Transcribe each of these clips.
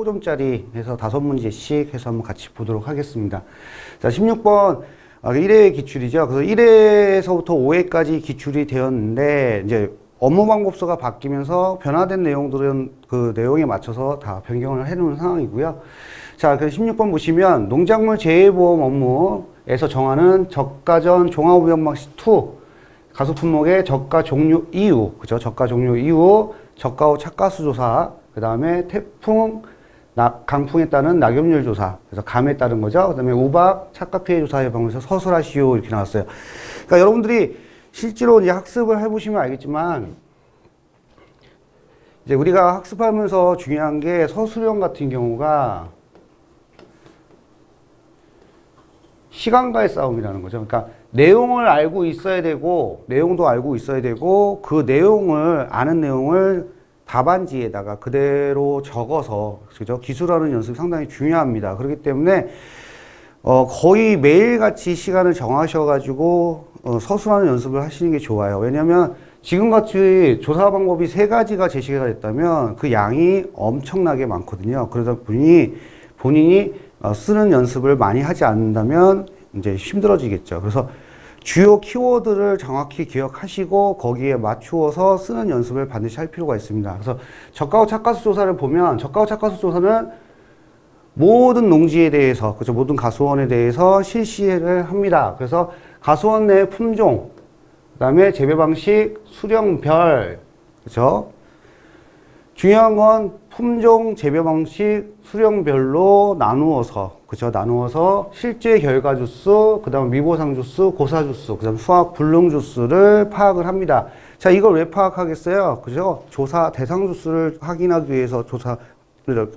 15점짜리 해서 다섯 문제씩 해서 한번 같이 보도록 하겠습니다. 자, 16번 1회 기출이죠. 그래서 1회에서부터 5회까지 기출이 되었는데 이제 업무 방법서가 바뀌면서 변화된 내용들은 그 내용에 맞춰서 다 변경을 해놓은 상황이고요. 자, 그 16번 보시면 농작물 재해보험 업무에서 정하는 저가전 종합우연방식 2 가수 품목의 저가 종류 이후, 그죠? 저가 종류 이후, 저가 후 착가수 조사, 그 다음에 태풍, 나, 강풍에 따른 낙엽률 조사, 그래서 감에 따른 거죠. 그 다음에 우박, 착가 피해 조사 예방에서 서술하시오 이렇게 나왔어요. 그러니까 여러분들이 실제로 이제 학습을 해보시면 알겠지만, 이제 우리가 학습하면서 중요한 게 서술형 같은 경우가 시간과의 싸움이라는 거죠. 그러니까 내용을 알고 있어야 되고 내용도 알고 있어야 되고 그 내용을 아는 내용을 답안지에다가 그대로 적어서 그죠 기술하는 연습이 상당히 중요합니다. 그렇기 때문에 어 거의 매일같이 시간을 정하셔가지고 어 서술하는 연습을 하시는 게 좋아요. 왜냐하면 지금같이 조사 방법이 세 가지가 제시가 됐다면 그 양이 엄청나게 많거든요. 그러다 보니 본인이 어, 쓰는 연습을 많이 하지 않는다면 이제 힘들어지겠죠. 그래서 주요 키워드를 정확히 기억하시고 거기에 맞추어서 쓰는 연습을 반드시 할 필요가 있습니다. 그래서 저가 후 착가수 조사를 보면 저가 후 착가수 조사는 모든 농지에 대해서 그죠 모든 가수원에 대해서 실시를 합니다. 그래서 가수원 내 품종, 그다음에 재배 방식, 수령별, 그죠? 중요한 건 품종, 재배 방식, 수령별로 나누어서 그죠? 나누어서 실제 결과 주수, 그다음 미보상 주수, 고사 주수, 그다음 수학 불능 주수를 파악을 합니다. 자, 이걸 왜 파악하겠어요? 그죠? 조사 대상 주수를 확인하기 위해서 조사를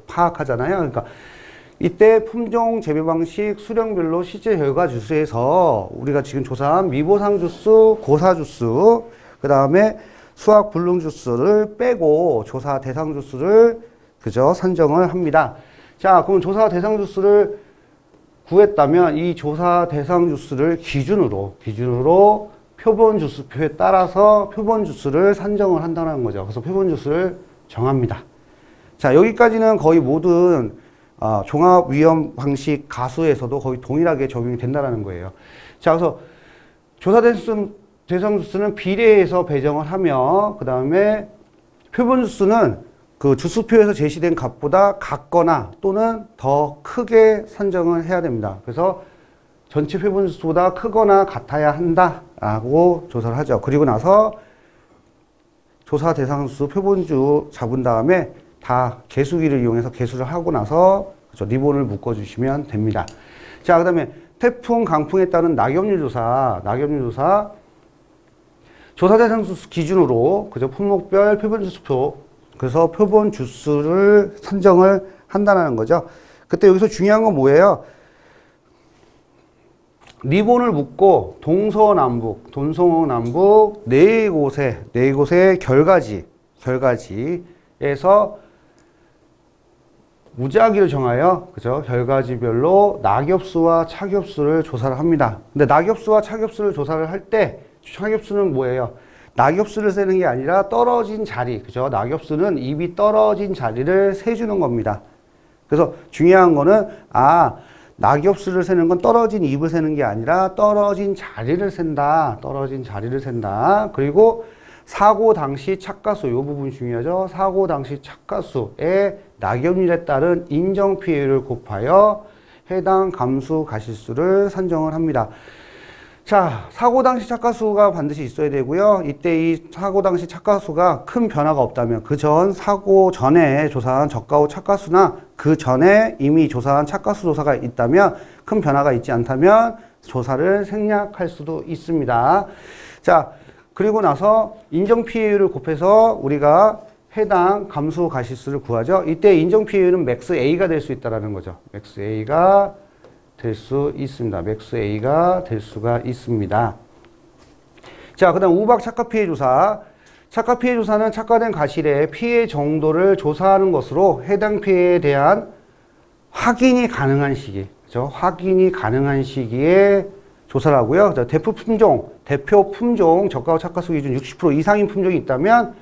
파악하잖아요. 그러니까 이때 품종, 재배 방식, 수령별로 실제 결과 주수에서 우리가 지금 조사한 미보상 주수, 고사 주수, 그 다음에 수학 불능 주수를 빼고 조사 대상 주수를 그저 선정을 합니다. 자, 그럼 조사 대상 주수를 구했다면 이 조사 대상 주수를 기준으로 기준으로 표본 주수표에 따라서 표본 주수를 산정을 한다는 거죠. 그래서 표본 주수를 정합니다. 자, 여기까지는 거의 모든 어, 종합 위험 방식 가수에서도 거의 동일하게 적용이 된다는 거예요. 자, 그래서 조사 대상 대상 주수는 비례해서 배정을 하며 그 다음에 표본 주수는 그 주수표에서 제시된 값보다 같거나 또는 더 크게 산정을 해야 됩니다. 그래서 전체 표본 주수보다 크거나 같아야 한다라고 조사를 하죠. 그리고 나서 조사 대상 수 표본주 잡은 다음에 다 개수기를 이용해서 개수를 하고 나서 그렇죠. 리본을 묶어 주시면 됩니다. 자, 그 다음에 태풍, 강풍에 따른 낙엽률 조사, 낙엽률 조사 조사 대상 수 기준으로 그죠 품목별 표본 주수표 그래서 표본 주수를 선정을 한다는 거죠. 그때 여기서 중요한 건 뭐예요? 리본을 묶고 동서남북, 동서남북 네 곳에 네 곳의 결과지, 결과지에서 무작위를 정하여 그죠 결과지별로 낙엽수와 차겹수를 조사를 합니다. 근데 낙엽수와 차겹수를 조사를 할 때 차겹수는 뭐예요? 낙엽수를 세는 게 아니라 떨어진 자리, 그죠? 낙엽수는 입이 떨어진 자리를 세주는 겁니다. 그래서 중요한 거는, 아, 낙엽수를 세는 건 떨어진 입을 세는 게 아니라 떨어진 자리를 센다. 떨어진 자리를 센다. 그리고 사고 당시 착가수, 이 부분이 중요하죠. 사고 당시 착가수의 낙엽률에 따른 인정 피해를 곱하여 해당 감수 가실수를 산정을 합니다. 자, 사고 당시 착가수가 반드시 있어야 되고요. 이때 이 사고 당시 착가수가 큰 변화가 없다면 그 전 사고 전에 조사한 저가 후 착가수나 그 전에 이미 조사한 착가수 조사가 있다면 큰 변화가 있지 않다면 조사를 생략할 수도 있습니다. 자, 그리고 나서 인정 피해율을 곱해서 우리가 해당 감수 가실수를 구하죠. 이때 인정 피해율은 max A가 될 수 있다라는 거죠. max A가 될 수 있습니다. max A가 될 수가 있습니다. 자, 그 다음 우박 착가 피해 조사. 착가 피해 조사는 착가된 가실의 피해 정도를 조사하는 것으로 해당 피해에 대한 확인이 가능한 시기, 그죠? 확인이 가능한 시기에 조사를 하고요. 대표 품종, 대표 품종, 저가 착가수 기 준 60% 이상인 품종이 있다면